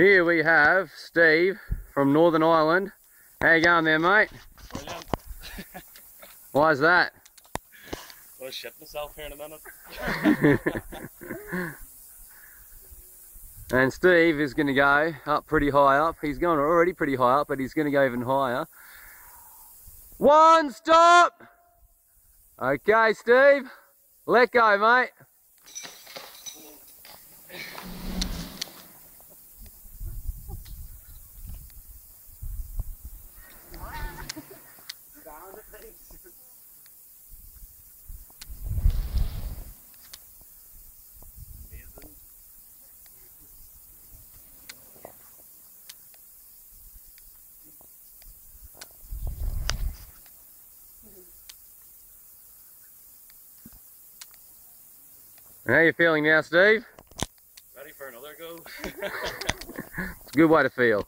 Here we have Steve from Northern Ireland. How you going there, mate? Brilliant. Why's that? I'm Gonna shit myself here in a minute. And Steve is going to go up pretty high up. He's gone already pretty high up, but he's going to go even higher. One stop! Okay, Steve. Let go, mate. How you feeling now, Steve? Ready for another go? It's a good way to feel.